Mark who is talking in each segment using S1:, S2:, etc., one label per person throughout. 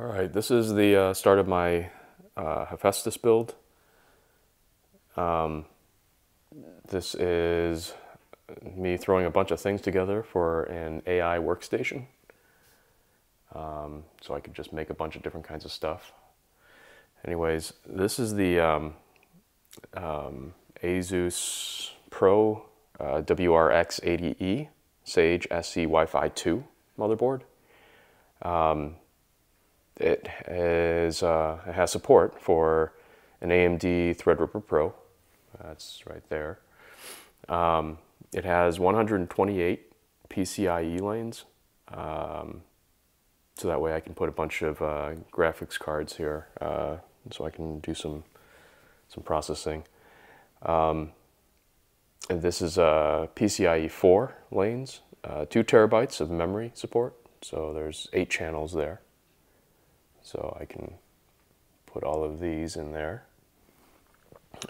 S1: All right, this is the uh, start of my uh, Hephaestus build. Um, this is me throwing a bunch of things together for an AI workstation. Um, so I could just make a bunch of different kinds of stuff. Anyways, this is the um, um, Asus Pro uh, WRX80E Sage SE Wi-Fi 2 motherboard. Um, uh, it has support for an AMD Threadripper Pro. That's right there. Um, it has 128 PCIe lanes. Um, so that way I can put a bunch of uh, graphics cards here uh, so I can do some, some processing. Um, and this is uh, PCIe 4 lanes, uh, 2 terabytes of memory support. So there's 8 channels there. So I can put all of these in there.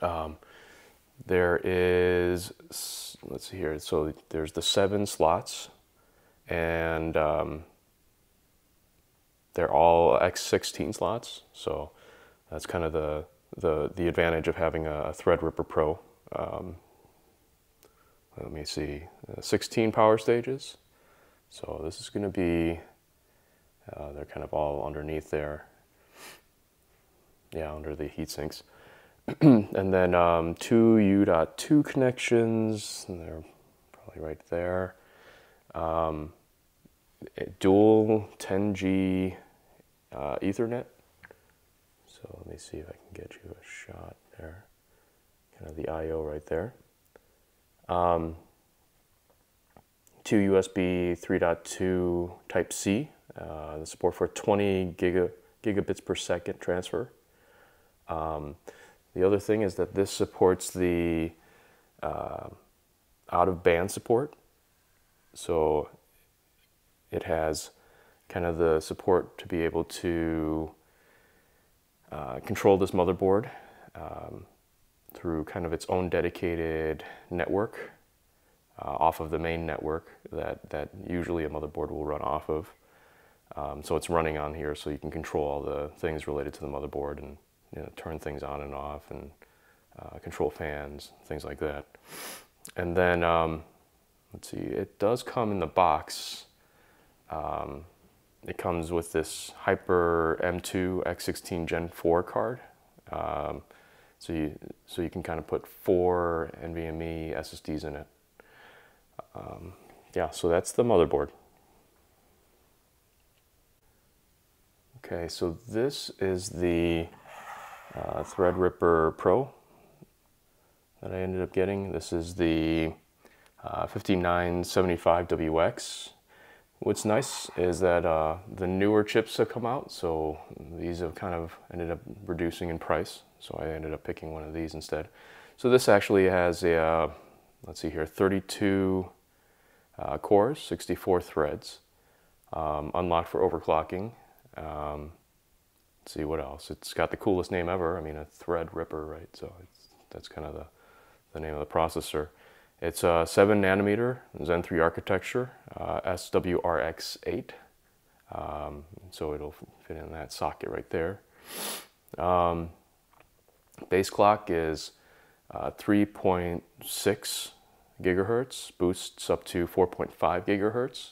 S1: Um, there is, let's see here, so there's the seven slots and um, they're all X16 slots. So that's kind of the, the, the advantage of having a Threadripper Pro. Um, let me see, uh, 16 power stages. So this is going to be uh, they're kind of all underneath there. Yeah, under the heat sinks. and then um, two U.2 connections, they're probably right there. Um, dual 10G uh, Ethernet. So let me see if I can get you a shot there. Kind of the I.O. right there. Um, two USB 3.2 Type C uh, the support for 20 giga, gigabits per second transfer. Um, the other thing is that this supports the uh, out of band support. So it has kind of the support to be able to uh, control this motherboard um, through kind of its own dedicated network uh, off of the main network that, that usually a motherboard will run off of. Um, so it's running on here so you can control all the things related to the motherboard and you know, turn things on and off and uh, control fans, things like that. And then, um, let's see, it does come in the box. Um, it comes with this Hyper M2 X16 Gen 4 card. Um, so you, so you can kind of put four NVMe SSDs in it. Um, yeah, so that's the motherboard. Okay, so this is the uh, Threadripper Pro that I ended up getting. This is the uh, 5975WX. What's nice is that uh, the newer chips have come out, so these have kind of ended up reducing in price. So I ended up picking one of these instead. So this actually has a, uh, let's see here, 32 uh, cores, 64 threads, um, unlocked for overclocking, um, see what else. It's got the coolest name ever. I mean, a thread ripper, right? So that's kind of the, the name of the processor. It's a 7 nanometer Zen 3 architecture, uh, SWRX8. Um, so it'll fit in that socket right there. Um, base clock is uh, 3.6 gigahertz, boosts up to 4.5 gigahertz.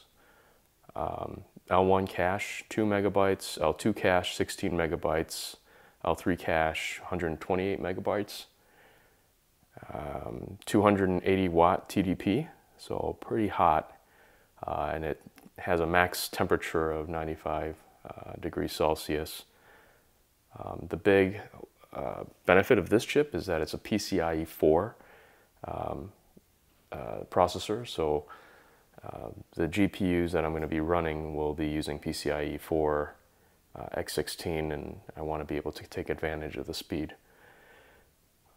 S1: Um, L1 cache 2 megabytes, L2 cache 16 megabytes, L3 cache 128 megabytes, um, 280 watt TDP, so pretty hot, uh, and it has a max temperature of 95 uh, degrees Celsius. Um, the big uh, benefit of this chip is that it's a PCIe 4 um, uh, processor, so uh, the GPUs that I'm going to be running will be using PCIe 4 uh, X16 and I want to be able to take advantage of the speed.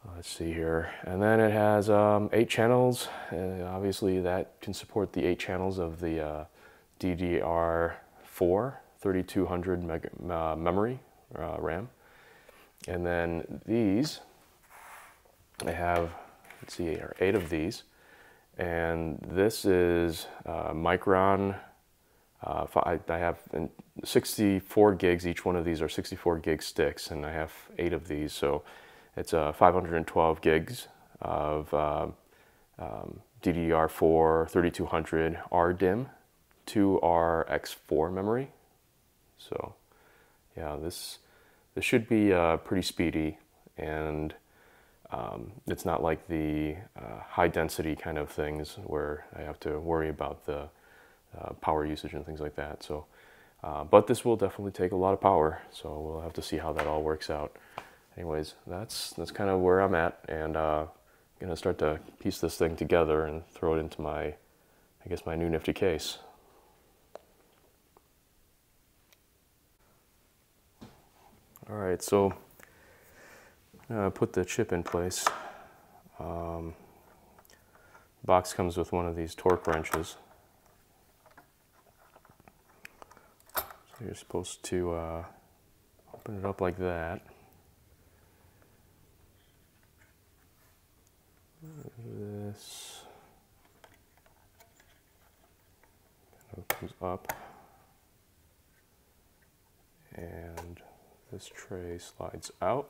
S1: Uh, let's see here. And then it has um, eight channels. Uh, obviously that can support the eight channels of the uh, DDR4 3200 meg memory RAM. And then these, I have, let's see here, eight of these. And this is uh, Micron uh, I, I have 64 gigs. Each one of these are 64 gig sticks, and I have eight of these. So it's uh, 512 gigs of uh, um, DDR4 3200 RDIMM to RX4 memory. So yeah, this this should be uh, pretty speedy, and um, it's not like the uh, high density kind of things where I have to worry about the uh, power usage and things like that. So, uh, but this will definitely take a lot of power. So we'll have to see how that all works out. Anyways, that's that's kind of where I'm at, and uh, I'm gonna start to piece this thing together and throw it into my, I guess my new nifty case. All right, so uh, put the chip in place. Um, box comes with one of these torque wrenches. So you're supposed to uh, open it up like that. This comes up and this tray slides out.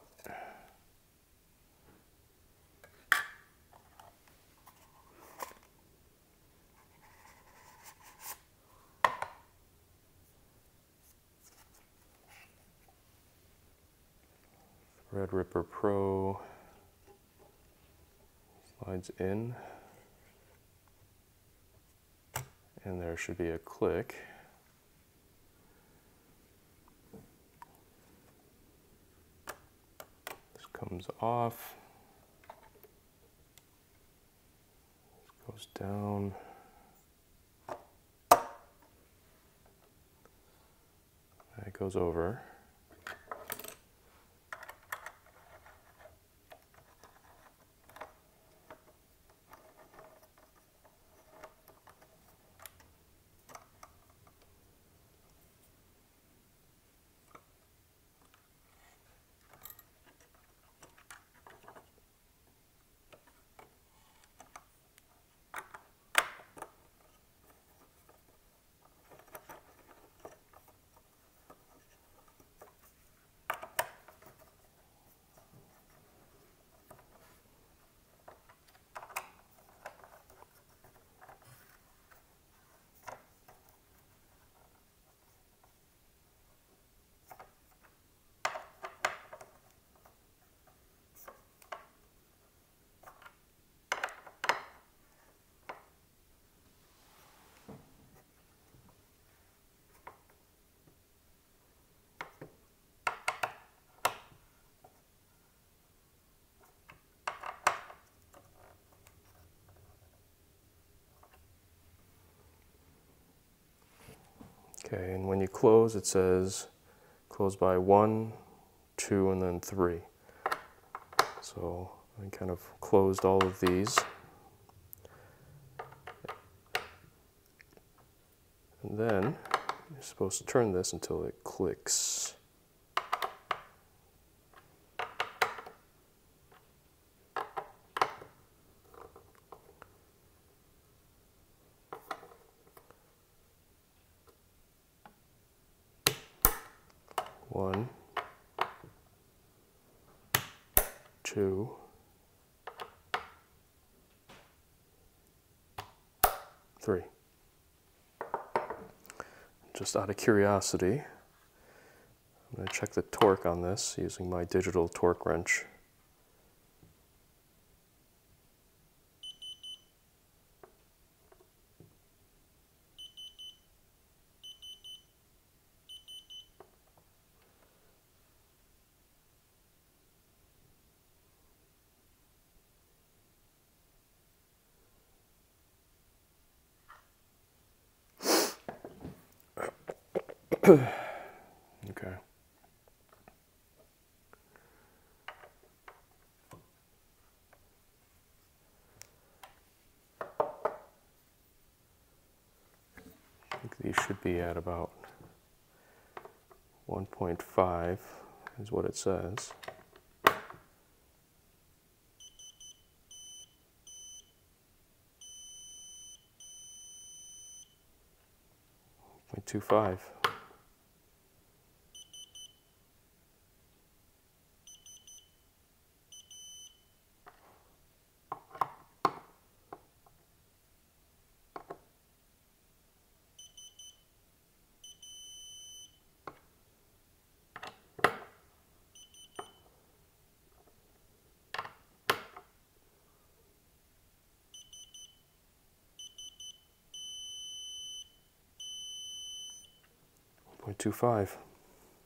S1: Threadripper Pro slides in and there should be a click. This comes off, this goes down. That goes over. Okay, and when you close, it says close by one, two, and then three. So I kind of closed all of these. And then you're supposed to turn this until it clicks. One, two, three. Just out of curiosity, I'm going to check the torque on this using my digital torque wrench. okay. I think these should be at about 1.5 is what it says. 0.25. Point two five.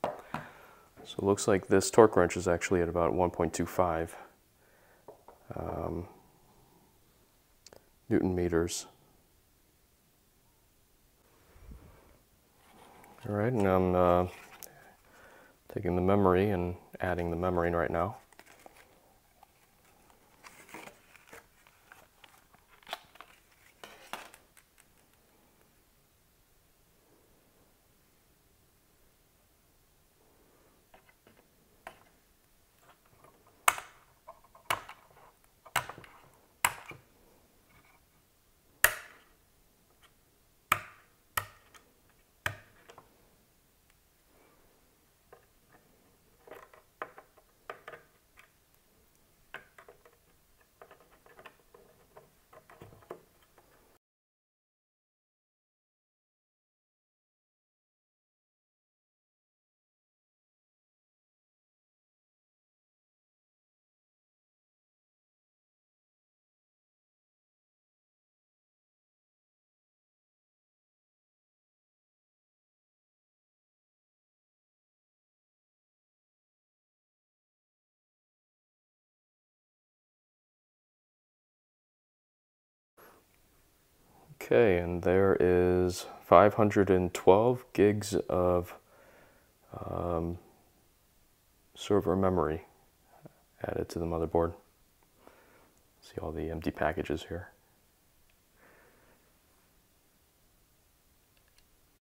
S1: So it looks like this torque wrench is actually at about 1.25 um, Newton meters. All right, and I'm uh, taking the memory and adding the memory right now. Okay, and there is 512 gigs of um, server memory added to the motherboard. See all the empty packages here.